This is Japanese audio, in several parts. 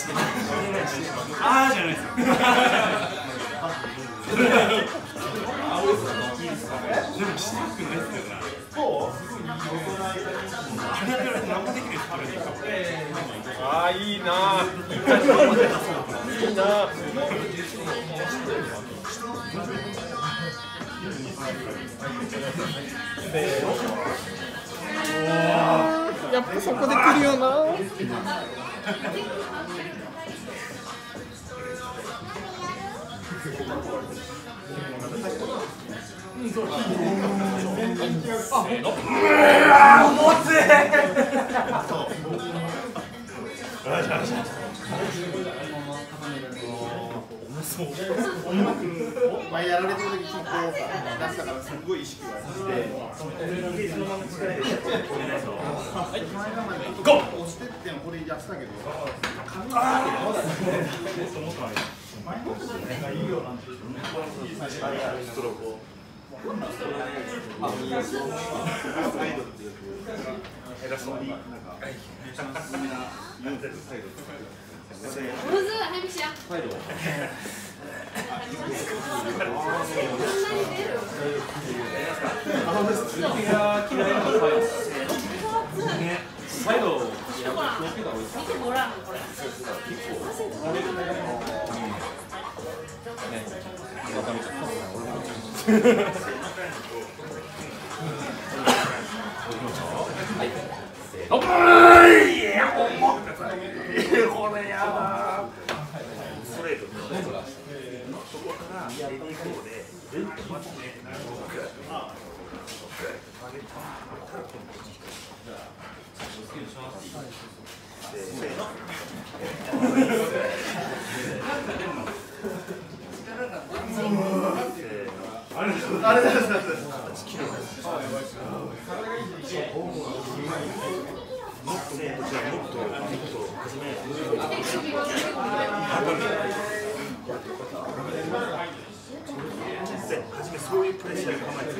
してないしてないしてないああじゃないでもしてなくないですよねそうあれだから何もできないですああいいないいなせーの。やっぱそこで来るよな。前やられてる時ちょっと出したからすごい意識、そ、がで押してってこれやったけど、ね。再度気がいい見てもらうこれ結構るね、ありがとうございます。もっともっとじゃあもっともっとめ。初めそういうプレッシャーが構えて。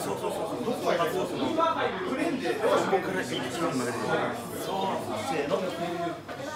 そうそうそう。どこがそう。プレーンで。そこから一番まで。そう。せーの。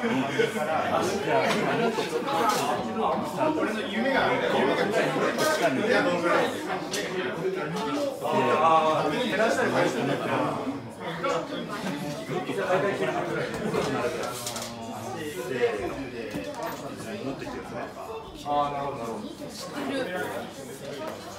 俺の夢がある。か。ら。あ、ああ、なるほど、なるほど。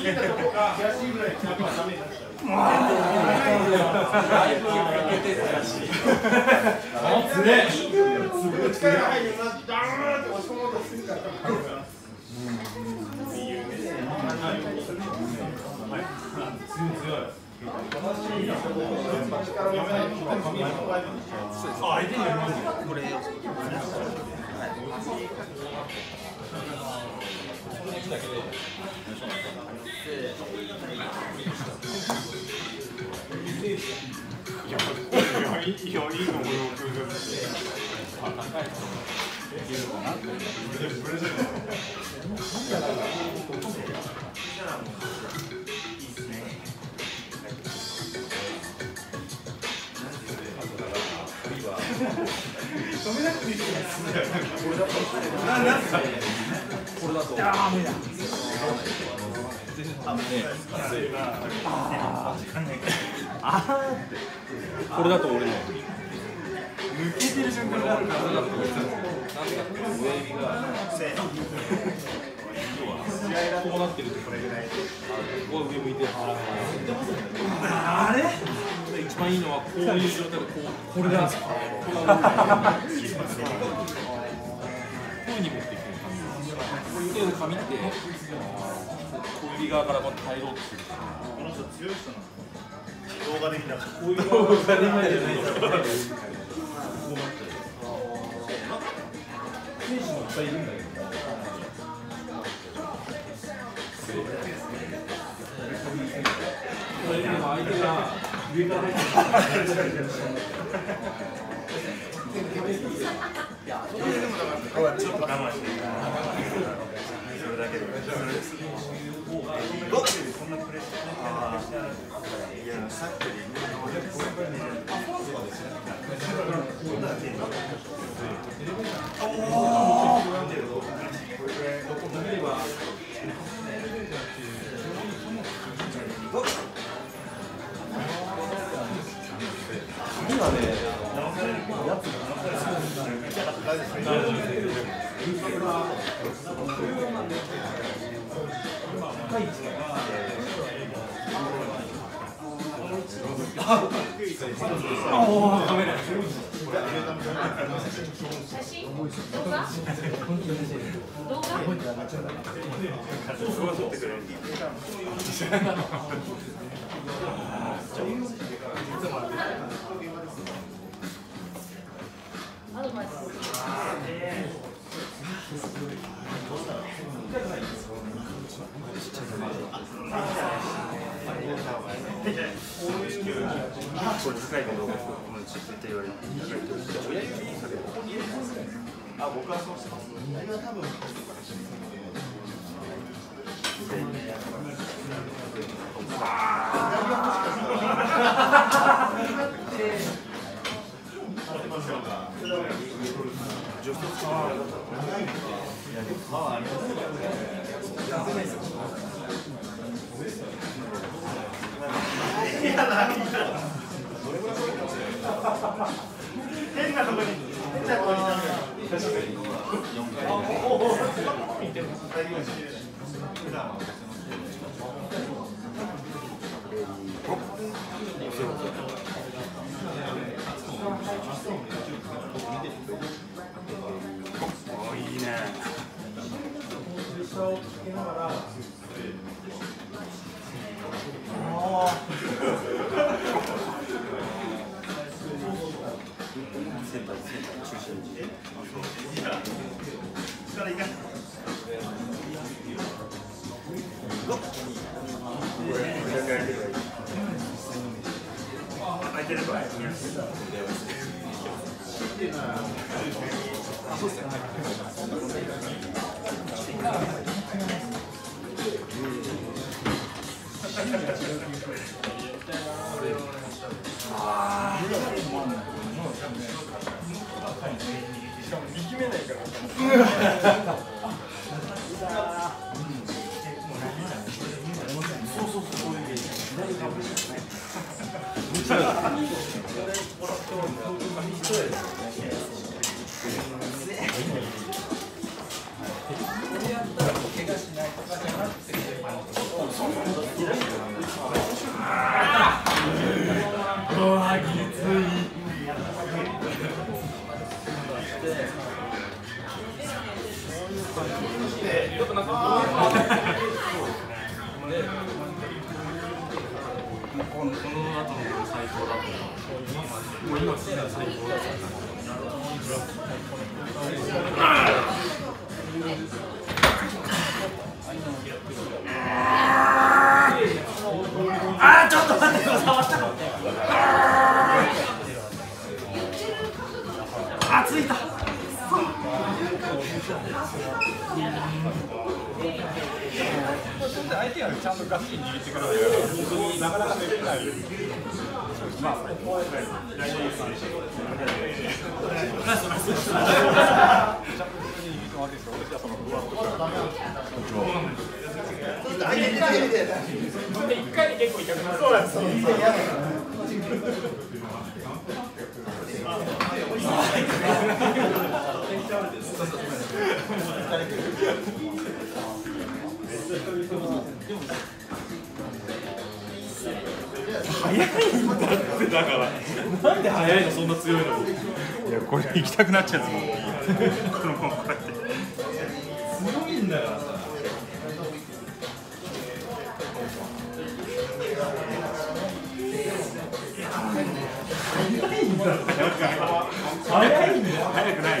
こ悔しいぐらいになっちゃう。だけて悔しい。あ、つれ。力入るな、っう。相手にやりますよ。んだけど。か な。んレ。なね。これだと俺ねこうなってるとこれぐらいここが上向いてあれ一番いいのはこういう状態でこうこれなんですよこういうふうに持っていく。こういう程度紙って小指側か。らこう入ろうとするこの人強い人なの動画で見たか。らこういう動画でじゃないですよ選手もいっぱいいるんだけど相手が上か。らここはちょっと我慢して。それだけでそれですこんなプレッシャー。いやさっきアドバイスこれ高いけど、うん、ちょっと言われて高いと親指それあ、僕はそうしてます。いいねこのこの後の最高だともう今すでに最高だ でも。早いんだってだから。なんで早いのそんな強いのにいやこれ行きたくなっちゃうもんこのままこうやって強いんだから。さ早いんだよ早くない。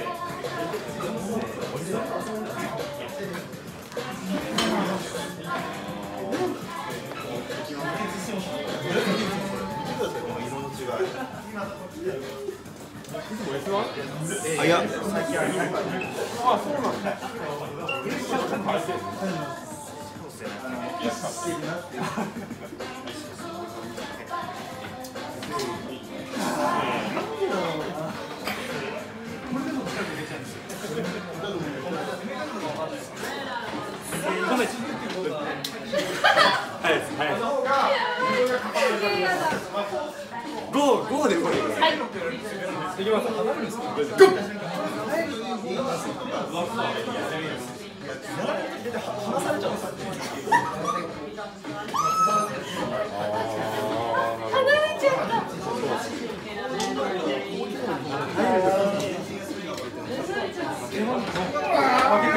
後ろ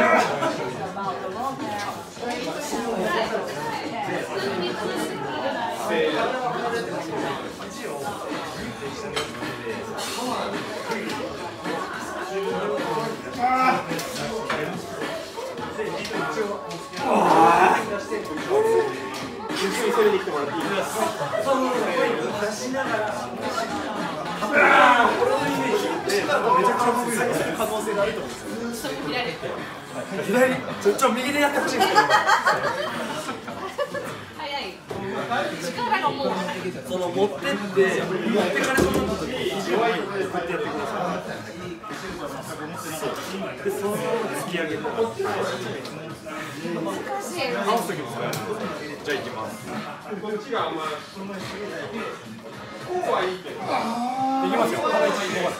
らい。左ちょちょ右でやってほしいんですけど早い。力がもう。その持ってって持ってかれそうになった時に弱いのでこうやってやってくださいそうでそのまま突き上げて難しい。倒す時も使えるじゃあ行きますいきますよ。鼻一いきます。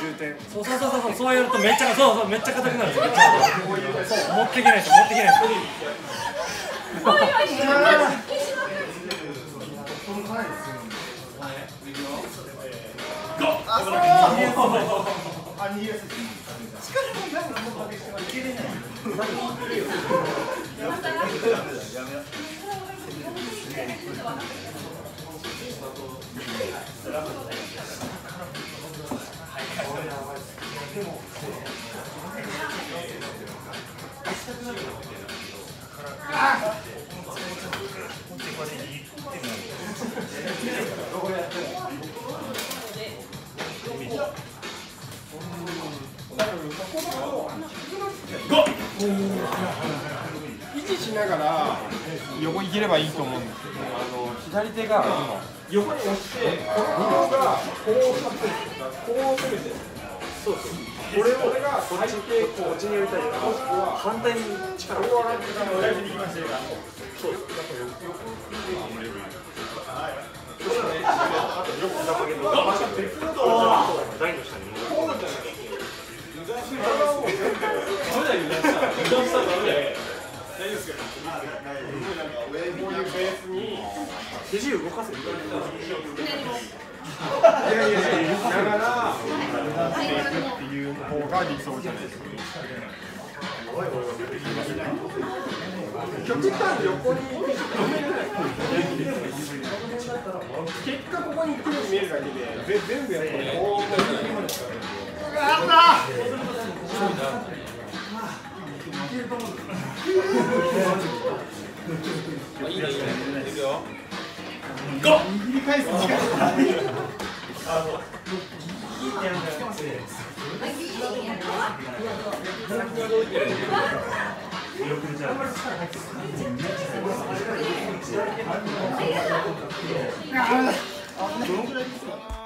重点そうそうそう。そうそうやるとめっちゃそうそうめっちゃ硬くなるんですよめっちゃそう。持ってい。けない。です持ってい。けない。ですおい。おい。維持しながらればいいと思うんですけど、あの左手が横に押して、この方がこうさせて、こう攻めて、そうそう。これをこれがこっちこっちにやりたいもしくは反対に力を上がってそう。だからよくよく。そしたらね、あとよく膝曲げるの。また別のと台の下に。こうない。体を全体ダメだよ、油断したら。油断したらダメだよ。大丈夫ですかこういうベースに肘動かせるいやいやいやだからっていう方が理想じゃないですか極端に横に結果ここに行ってるように見えるだけで全部やっぱりこうあったあいいねいいねいくよ握り返す時間がないよくじゃあどのくらいです。か